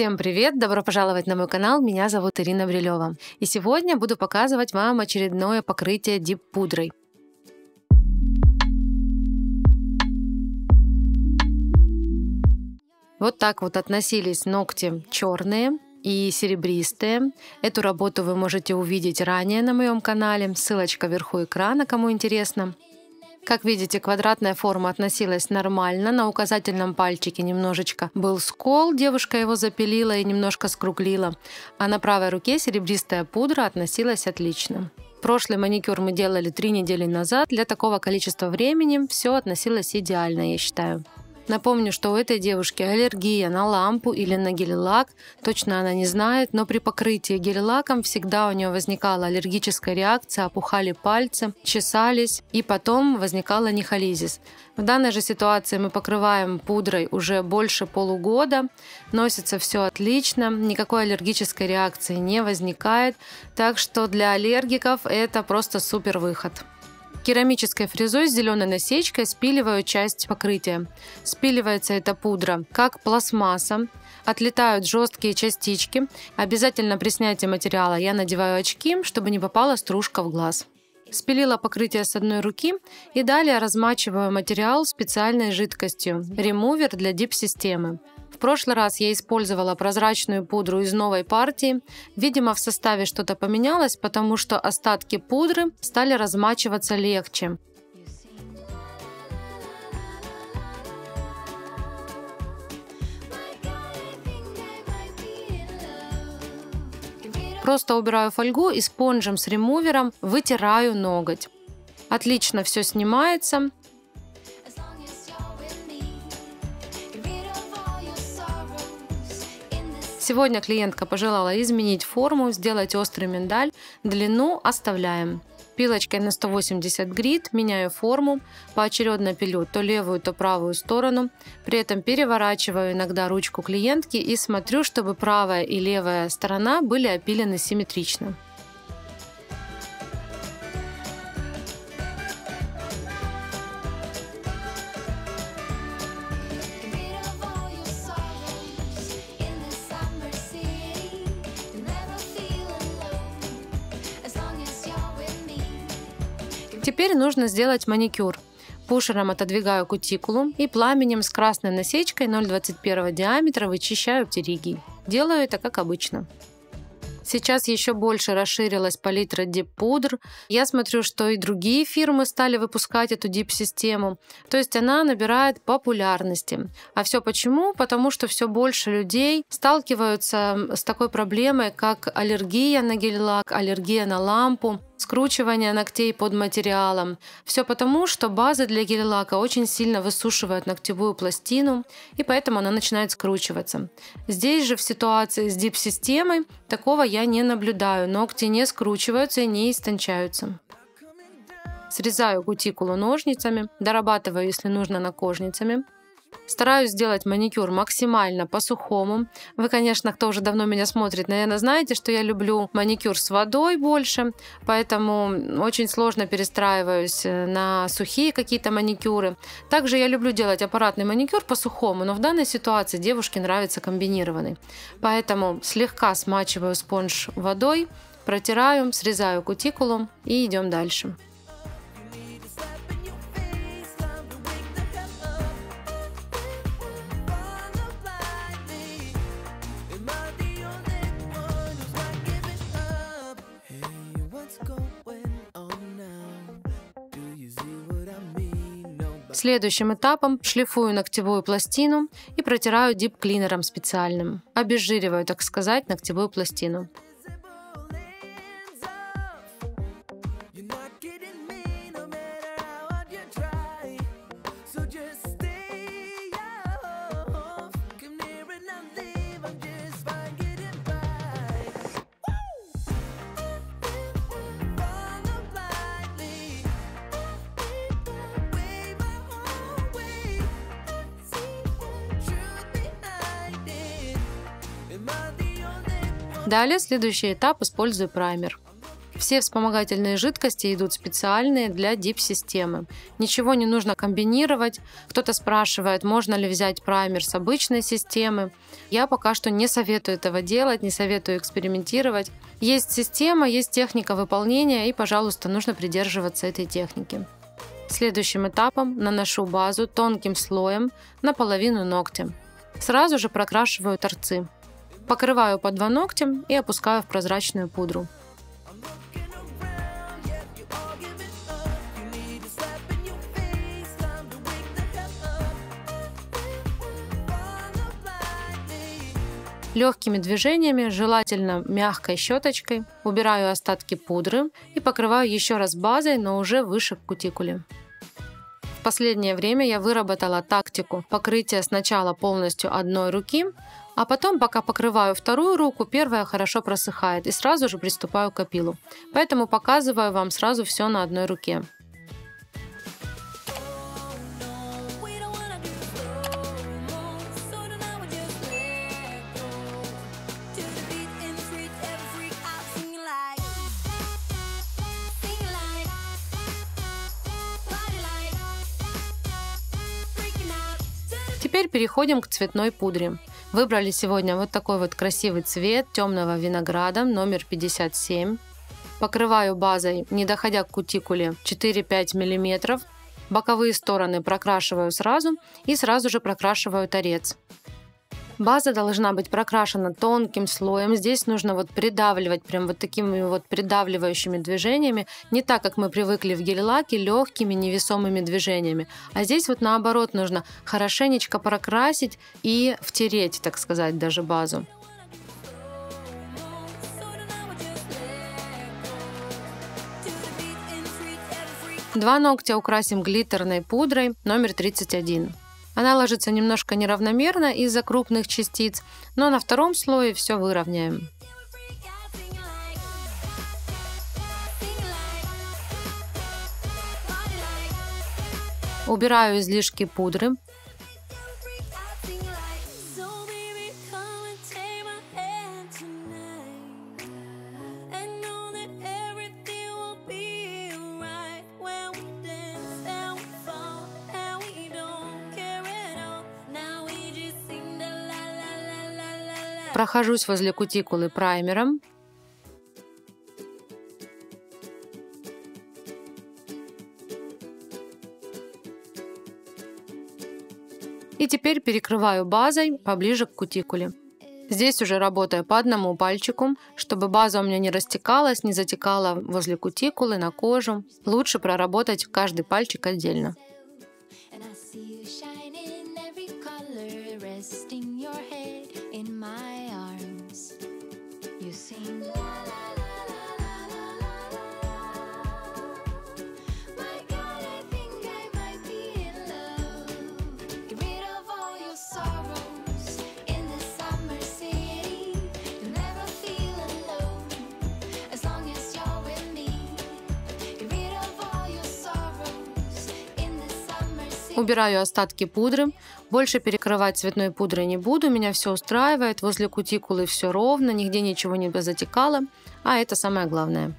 Всем привет! Добро пожаловать на мой канал. Меня зовут Ирина Брилева. И сегодня буду показывать вам очередное покрытие дип пудрой. Вот так вот относились ногти черные и серебристые. Эту работу вы можете увидеть ранее на моем канале. Ссылочка вверху экрана, кому интересно. Как видите, квадратная форма относилась нормально. На указательном пальчике немножечко был скол, девушка его запилила и немножко скруглила. А на правой руке серебристая пудра относилась отлично. Прошлый маникюр мы делали три недели назад. Для такого количества времени все относилось идеально, я считаю. Напомню, что у этой девушки аллергия на лампу или на гель-лак. Точно она не знает, но при покрытии гель-лаком всегда у нее возникала аллергическая реакция, опухали пальцы, чесались и потом возникала нехолизис. В данной же ситуации мы покрываем пудрой уже больше полугода, носится все отлично, никакой аллергической реакции не возникает, так что для аллергиков это просто супер выход. Керамической фрезой с зеленой насечкой спиливаю часть покрытия. Спиливается эта пудра как пластмасса, отлетают жесткие частички. Обязательно при снятии материала я надеваю очки, чтобы не попала стружка в глаз. Спилила покрытие с одной руки и далее размачиваю материал специальной жидкостью – ремувер для дип-системы прошлый раз я использовала прозрачную пудру из новой партии. Видимо, в составе что-то поменялось, потому что остатки пудры стали размачиваться легче. Просто убираю фольгу и спонжем с ремувером вытираю ноготь. Отлично все снимается. Сегодня клиентка пожелала изменить форму, сделать острый миндаль, длину оставляем. Пилочкой на 180 грит меняю форму, поочередно пилю то левую, то правую сторону. При этом переворачиваю иногда ручку клиентки и смотрю, чтобы правая и левая сторона были опилены симметрично. Нужно сделать маникюр. Пушером отодвигаю кутикулу и пламенем с красной насечкой 0,21 диаметра вычищаю птеригий. Делаю это как обычно. Сейчас еще больше расширилась палитра дип-пудр. Я смотрю, что и другие фирмы стали выпускать эту дип-систему. То есть она набирает популярности. А все почему? Потому что все больше людей сталкиваются с такой проблемой, как аллергия на гель-лак, аллергия на лампу скручивание ногтей под материалом. Все потому, что базы для гель-лака очень сильно высушивают ногтевую пластину, и поэтому она начинает скручиваться. Здесь же в ситуации с дип-системой такого я не наблюдаю. Ногти не скручиваются и не истончаются. Срезаю кутикулу ножницами, дорабатываю, если нужно, накожницами. Стараюсь сделать маникюр максимально по-сухому. Вы, конечно, кто уже давно меня смотрит, наверное, знаете, что я люблю маникюр с водой больше, поэтому очень сложно перестраиваюсь э, на сухие какие-то маникюры. Также я люблю делать аппаратный маникюр по-сухому, но в данной ситуации девушке нравится комбинированный. Поэтому слегка смачиваю спонж водой, протираю, срезаю кутикулу и идем дальше. Следующим этапом шлифую ногтевую пластину и протираю дип-клинером специальным. Обезжириваю, так сказать, ногтевую пластину. Далее, следующий этап, использую праймер. Все вспомогательные жидкости идут специальные для дип-системы. Ничего не нужно комбинировать. Кто-то спрашивает, можно ли взять праймер с обычной системы. Я пока что не советую этого делать, не советую экспериментировать. Есть система, есть техника выполнения, и, пожалуйста, нужно придерживаться этой техники. Следующим этапом наношу базу тонким слоем на половину ногтя. Сразу же прокрашиваю торцы. Покрываю по два ногтя и опускаю в прозрачную пудру. Легкими движениями, желательно мягкой щеточкой, убираю остатки пудры и покрываю еще раз базой, но уже выше к кутикуле. В последнее время я выработала тактику покрытия сначала полностью одной руки, а потом, пока покрываю вторую руку, первая хорошо просыхает и сразу же приступаю к опилу. Поэтому показываю вам сразу все на одной руке. Теперь переходим к цветной пудре. Выбрали сегодня вот такой вот красивый цвет темного винограда, номер 57. Покрываю базой, не доходя к кутикуле, 4-5 мм. Боковые стороны прокрашиваю сразу и сразу же прокрашиваю торец. База должна быть прокрашена тонким слоем. Здесь нужно вот придавливать прям вот такими вот придавливающими движениями. Не так, как мы привыкли в гель-лаке, легкими невесомыми движениями. А здесь вот наоборот нужно хорошенечко прокрасить и втереть, так сказать, даже базу. Два ногтя украсим глиттерной пудрой номер 31. Она ложится немножко неравномерно из-за крупных частиц, но на втором слое все выровняем. Убираю излишки пудры, Прохожусь возле кутикулы праймером. И теперь перекрываю базой поближе к кутикуле. Здесь уже работаю по одному пальчику, чтобы база у меня не растекалась, не затекала возле кутикулы, на кожу. Лучше проработать каждый пальчик отдельно. Убираю остатки пудры. Больше перекрывать цветной пудрой не буду. Меня все устраивает. Возле кутикулы все ровно, нигде ничего не затекало. А это самое главное.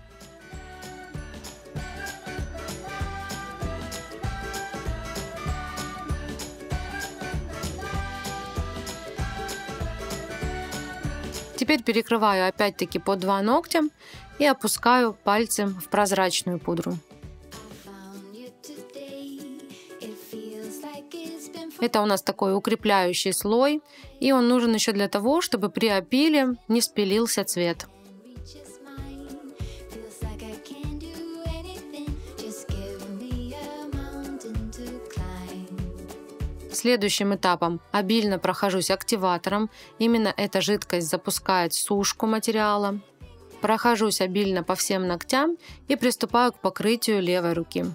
Теперь перекрываю опять-таки по два ногтя и опускаю пальцем в прозрачную пудру. Это у нас такой укрепляющий слой, и он нужен еще для того, чтобы при опиле не спилился цвет. Следующим этапом обильно прохожусь активатором. Именно эта жидкость запускает сушку материала. Прохожусь обильно по всем ногтям и приступаю к покрытию левой руки.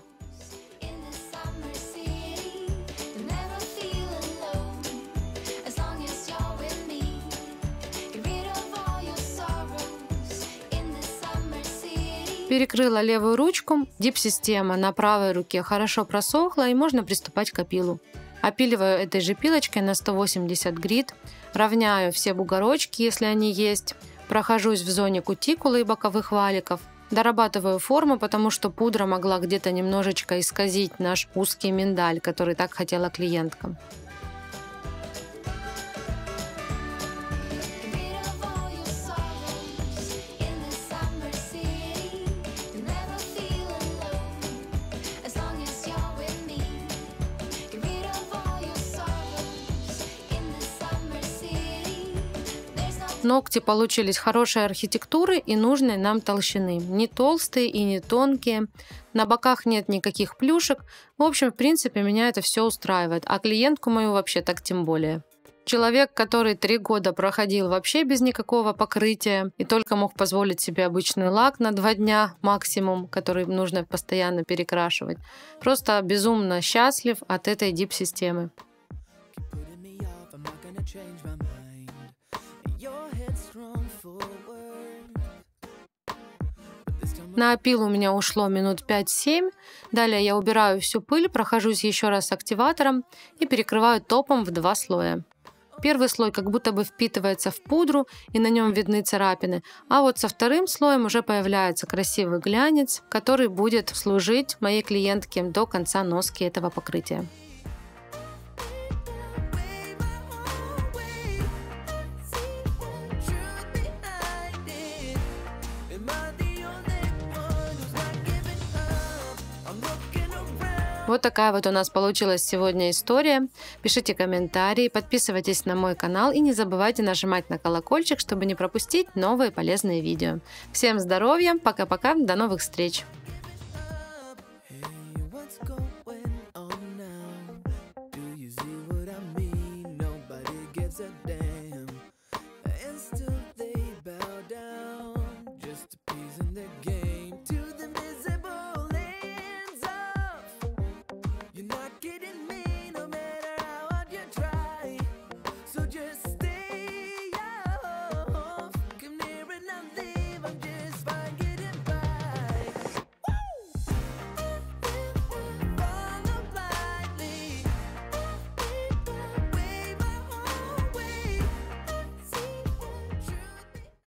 Перекрыла левую ручку, дип-система на правой руке хорошо просохла и можно приступать к опилу. Опиливаю этой же пилочкой на 180 грит, равняю все бугорочки, если они есть, прохожусь в зоне кутикулы и боковых валиков, Дорабатываю форму, потому что пудра могла где-то немножечко исказить наш узкий миндаль, который так хотела клиентка. Ногти получились хорошей архитектуры и нужной нам толщины. Не толстые и не тонкие. На боках нет никаких плюшек. В общем, в принципе, меня это все устраивает. А клиентку мою вообще так тем более. Человек, который три года проходил вообще без никакого покрытия и только мог позволить себе обычный лак на два дня максимум, который нужно постоянно перекрашивать, просто безумно счастлив от этой дип-системы. На опил у меня ушло минут 5-7. Далее я убираю всю пыль, прохожусь еще раз активатором и перекрываю топом в два слоя. Первый слой как будто бы впитывается в пудру, и на нем видны царапины. А вот со вторым слоем уже появляется красивый глянец, который будет служить моей клиентке до конца носки этого покрытия. Вот такая вот у нас получилась сегодня история. Пишите комментарии, подписывайтесь на мой канал и не забывайте нажимать на колокольчик, чтобы не пропустить новые полезные видео. Всем здоровья, пока-пока, до новых встреч!